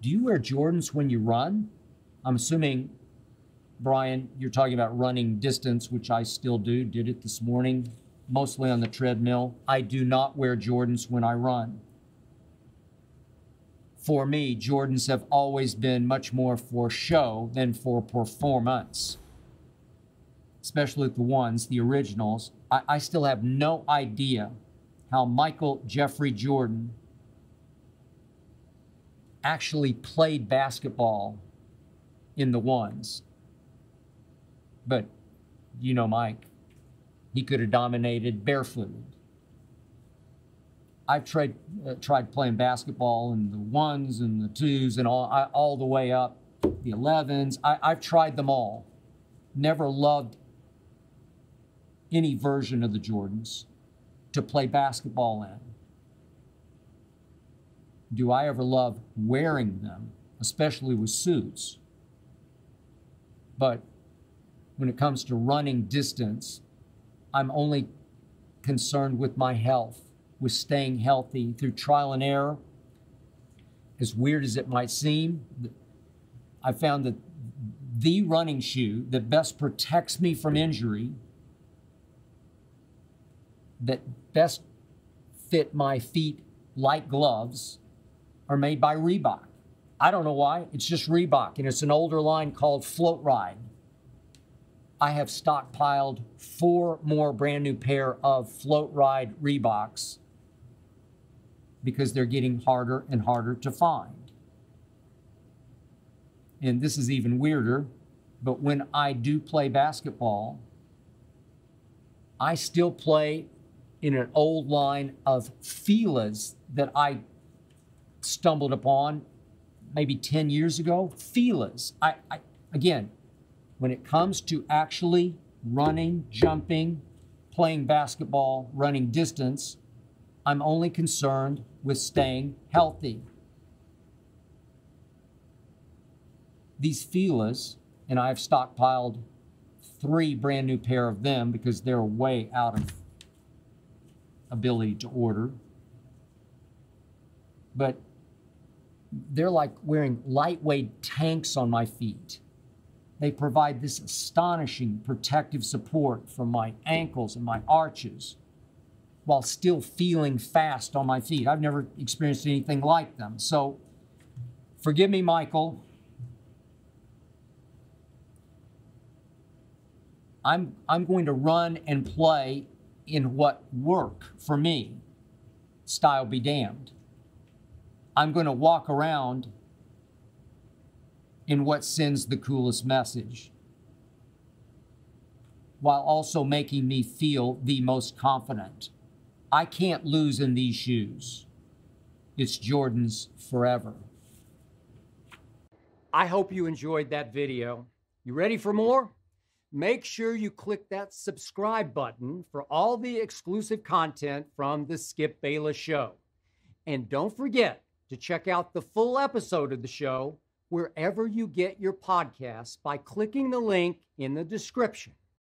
Do you wear Jordans when you run? I'm assuming, Brian, you're talking about running distance, which I still do, did it this morning, mostly on the treadmill. I do not wear Jordans when I run. For me, Jordans have always been much more for show than for performance, especially the ones, the originals. I, I still have no idea how Michael Jeffrey Jordan actually played basketball in the ones. But you know, Mike, he could have dominated barefooted. I've tried uh, tried playing basketball in the ones and the twos and all I, all the way up the 11s. I, I've tried them all. Never loved any version of the Jordans to play basketball in. Do I ever love wearing them, especially with suits? But when it comes to running distance, I'm only concerned with my health, with staying healthy through trial and error. As weird as it might seem, I found that the running shoe that best protects me from injury, that best fit my feet like gloves, are made by Reebok. I don't know why. It's just Reebok, and it's an older line called Float Ride. I have stockpiled four more brand new pair of Float Ride Reeboks because they're getting harder and harder to find. And this is even weirder, but when I do play basketball, I still play in an old line of Fila's that I stumbled upon maybe 10 years ago. Fila's. I, I, again, when it comes to actually running, jumping, playing basketball, running distance, I'm only concerned with staying healthy. These Fila's, and I've stockpiled three brand new pair of them because they're way out of ability to order. But they're like wearing lightweight tanks on my feet. They provide this astonishing protective support from my ankles and my arches while still feeling fast on my feet. I've never experienced anything like them. So forgive me, Michael. I'm, I'm going to run and play in what work for me. Style be damned. I'm going to walk around in what sends the coolest message while also making me feel the most confident. I can't lose in these shoes. It's Jordan's forever. I hope you enjoyed that video. You ready for more? Make sure you click that subscribe button for all the exclusive content from The Skip Bayless Show. And don't forget, to check out the full episode of the show wherever you get your podcasts by clicking the link in the description.